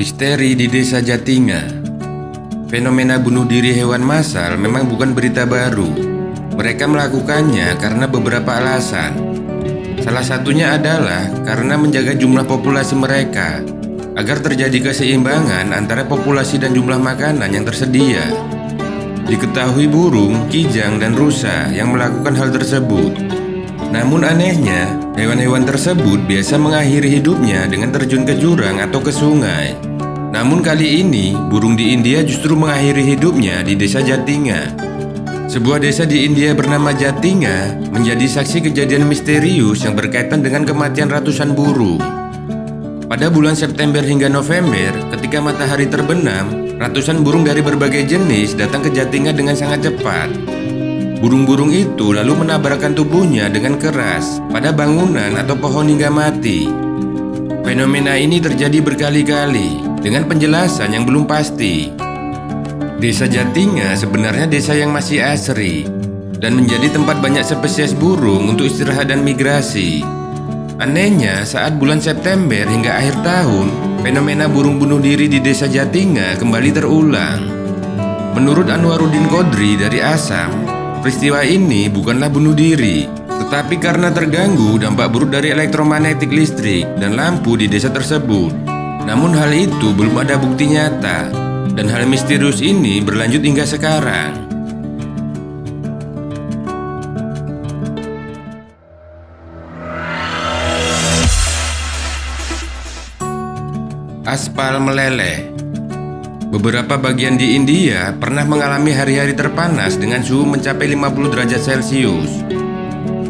Misteri di Desa Jatinga. Fenomena bunuh diri hewan massal memang bukan berita baru. Mereka melakukannya karena beberapa alasan. Salah satunya adalah karena menjaga jumlah populasi mereka Agar terjadi keseimbangan antara populasi dan jumlah makanan yang tersedia. Diketahui burung, kijang, dan rusa yang melakukan hal tersebut. Namun anehnya, hewan-hewan tersebut biasa mengakhiri hidupnya dengan terjun ke jurang atau ke sungai. Namun kali ini, burung di India justru mengakhiri hidupnya di desa Jatinga. Sebuah desa di India bernama Jatinga menjadi saksi kejadian misterius yang berkaitan dengan kematian ratusan burung. Pada bulan September hingga November, ketika matahari terbenam, ratusan burung dari berbagai jenis datang ke Jatinga dengan sangat cepat. Burung-burung itu lalu menabrakkan tubuhnya dengan keras pada bangunan atau pohon hingga mati. Fenomena ini terjadi berkali-kali dengan penjelasan yang belum pasti. Desa Jatinga sebenarnya desa yang masih asri dan menjadi tempat banyak spesies burung untuk istirahat dan migrasi. Anehnya, saat bulan September hingga akhir tahun, fenomena burung bunuh diri di desa Jatinga kembali terulang. Menurut Anwaruddin Kodri dari Asam, Peristiwa ini bukanlah bunuh diri, tetapi karena terganggu dampak buruk dari elektromagnetik listrik dan lampu di desa tersebut. Namun hal itu belum ada bukti nyata, dan hal misterius ini berlanjut hingga sekarang. Aspal meleleh Beberapa bagian di India pernah mengalami hari-hari terpanas dengan suhu mencapai 50 derajat Celcius.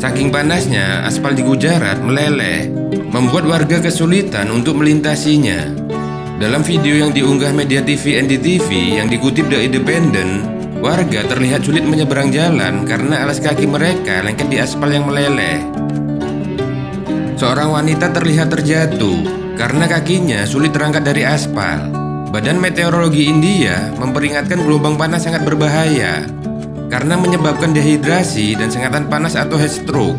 Saking panasnya, aspal di Gujarat meleleh, membuat warga kesulitan untuk melintasinya. Dalam video yang diunggah media TV NDTV yang dikutip The Independent, warga terlihat sulit menyeberang jalan karena alas kaki mereka lengket di aspal yang meleleh. Seorang wanita terlihat terjatuh karena kakinya sulit terangkat dari aspal. Badan Meteorologi India memperingatkan gelombang panas sangat berbahaya karena menyebabkan dehidrasi dan sengatan panas atau heat stroke.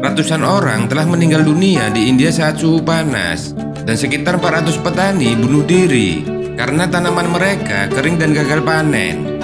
Ratusan orang telah meninggal dunia di India saat suhu panas dan sekitar 400 petani bunuh diri karena tanaman mereka kering dan gagal panen.